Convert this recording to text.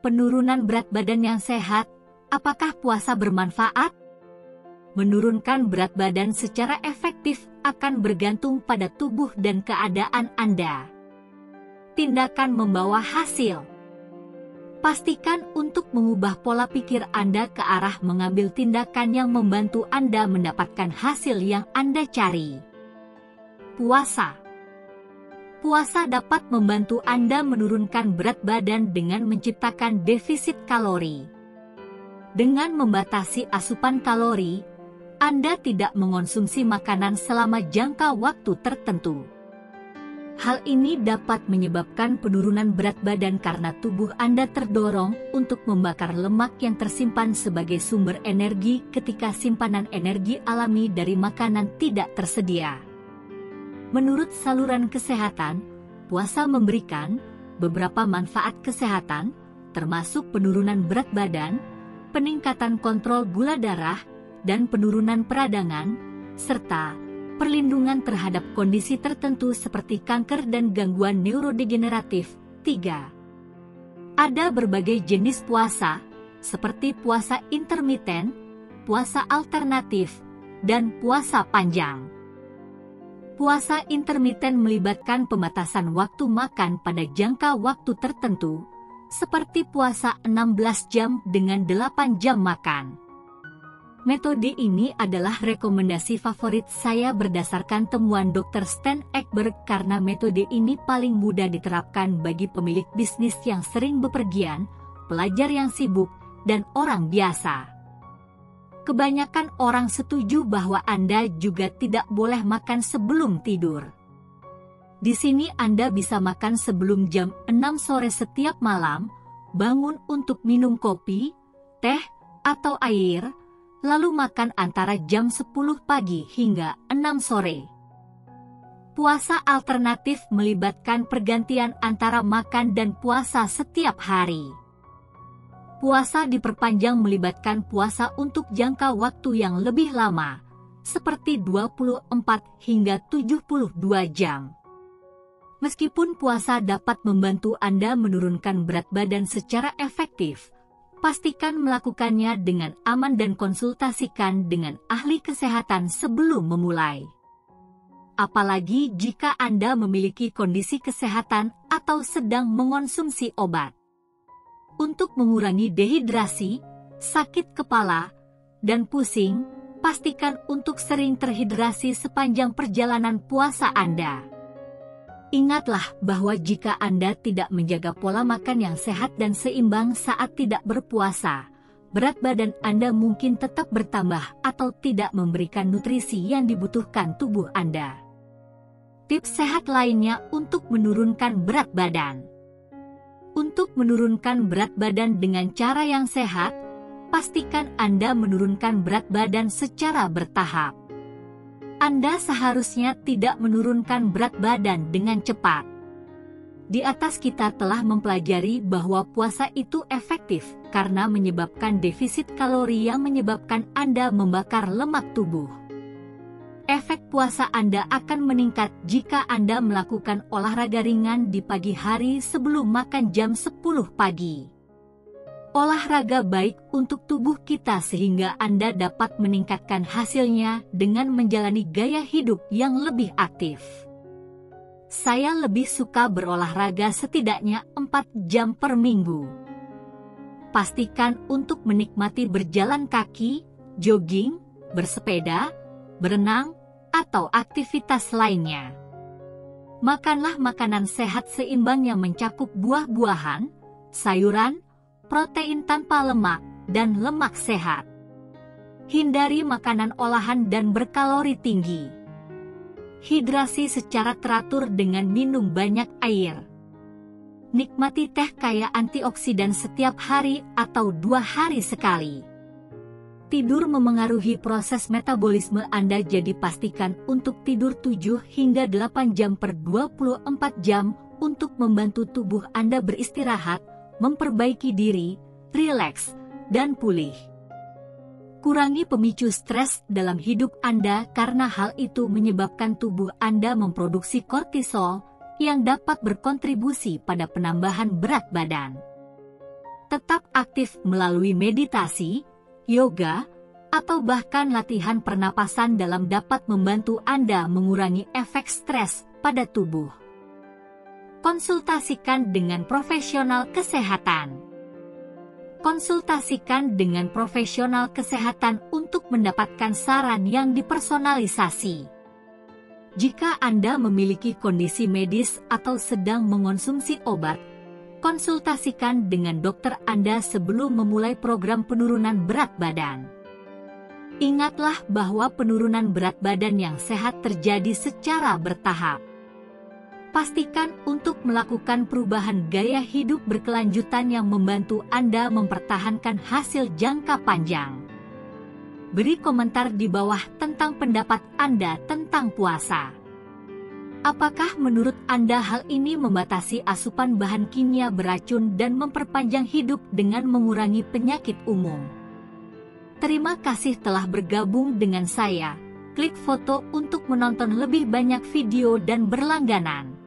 Penurunan berat badan yang sehat, apakah puasa bermanfaat? Menurunkan berat badan secara efektif akan bergantung pada tubuh dan keadaan Anda. Tindakan membawa hasil. Pastikan untuk mengubah pola pikir Anda ke arah mengambil tindakan yang membantu Anda mendapatkan hasil yang Anda cari. Puasa Puasa dapat membantu Anda menurunkan berat badan dengan menciptakan defisit kalori. Dengan membatasi asupan kalori, Anda tidak mengonsumsi makanan selama jangka waktu tertentu. Hal ini dapat menyebabkan penurunan berat badan karena tubuh Anda terdorong untuk membakar lemak yang tersimpan sebagai sumber energi ketika simpanan energi alami dari makanan tidak tersedia. Menurut saluran kesehatan, puasa memberikan beberapa manfaat kesehatan, termasuk penurunan berat badan, peningkatan kontrol gula darah, dan penurunan peradangan, serta perlindungan terhadap kondisi tertentu seperti kanker dan gangguan neurodegeneratif. 3. Ada berbagai jenis puasa, seperti puasa intermiten, puasa alternatif, dan puasa panjang. Puasa intermiten melibatkan pembatasan waktu makan pada jangka waktu tertentu, seperti puasa 16 jam dengan 8 jam makan. Metode ini adalah rekomendasi favorit saya berdasarkan temuan Dr. Stan Ekberg karena metode ini paling mudah diterapkan bagi pemilik bisnis yang sering bepergian, pelajar yang sibuk, dan orang biasa kebanyakan orang setuju bahwa Anda juga tidak boleh makan sebelum tidur. Di sini Anda bisa makan sebelum jam 6 sore setiap malam, bangun untuk minum kopi, teh, atau air, lalu makan antara jam 10 pagi hingga 6 sore. Puasa alternatif melibatkan pergantian antara makan dan puasa setiap hari. Puasa diperpanjang melibatkan puasa untuk jangka waktu yang lebih lama, seperti 24 hingga 72 jam. Meskipun puasa dapat membantu Anda menurunkan berat badan secara efektif, pastikan melakukannya dengan aman dan konsultasikan dengan ahli kesehatan sebelum memulai. Apalagi jika Anda memiliki kondisi kesehatan atau sedang mengonsumsi obat untuk mengurangi dehidrasi, sakit kepala, dan pusing, pastikan untuk sering terhidrasi sepanjang perjalanan puasa Anda. Ingatlah bahwa jika Anda tidak menjaga pola makan yang sehat dan seimbang saat tidak berpuasa, berat badan Anda mungkin tetap bertambah atau tidak memberikan nutrisi yang dibutuhkan tubuh Anda. Tips sehat lainnya untuk menurunkan berat badan. Untuk menurunkan berat badan dengan cara yang sehat, pastikan Anda menurunkan berat badan secara bertahap. Anda seharusnya tidak menurunkan berat badan dengan cepat. Di atas kita telah mempelajari bahwa puasa itu efektif karena menyebabkan defisit kalori yang menyebabkan Anda membakar lemak tubuh efek puasa Anda akan meningkat jika Anda melakukan olahraga ringan di pagi hari sebelum makan jam 10 pagi. Olahraga baik untuk tubuh kita sehingga Anda dapat meningkatkan hasilnya dengan menjalani gaya hidup yang lebih aktif. Saya lebih suka berolahraga setidaknya 4 jam per minggu. Pastikan untuk menikmati berjalan kaki, jogging, bersepeda, berenang, atau aktivitas lainnya. Makanlah makanan sehat seimbang yang mencakup buah-buahan, sayuran, protein tanpa lemak, dan lemak sehat. Hindari makanan olahan dan berkalori tinggi. Hidrasi secara teratur dengan minum banyak air. Nikmati teh kaya antioksidan setiap hari atau dua hari sekali. Tidur memengaruhi proses metabolisme Anda jadi pastikan untuk tidur 7 hingga 8 jam per 24 jam untuk membantu tubuh Anda beristirahat, memperbaiki diri, rileks, dan pulih. Kurangi pemicu stres dalam hidup Anda karena hal itu menyebabkan tubuh Anda memproduksi kortisol yang dapat berkontribusi pada penambahan berat badan. tetap aktif melalui meditasi, yoga, atau bahkan latihan pernapasan dalam dapat membantu Anda mengurangi efek stres pada tubuh. Konsultasikan dengan profesional kesehatan. Konsultasikan dengan profesional kesehatan untuk mendapatkan saran yang dipersonalisasi. Jika Anda memiliki kondisi medis atau sedang mengonsumsi obat, konsultasikan dengan dokter Anda sebelum memulai program penurunan berat badan. Ingatlah bahwa penurunan berat badan yang sehat terjadi secara bertahap. Pastikan untuk melakukan perubahan gaya hidup berkelanjutan yang membantu Anda mempertahankan hasil jangka panjang. Beri komentar di bawah tentang pendapat Anda tentang puasa. Apakah menurut Anda hal ini membatasi asupan bahan kimia beracun dan memperpanjang hidup dengan mengurangi penyakit umum? Terima kasih telah bergabung dengan saya. Klik foto untuk menonton lebih banyak video dan berlangganan.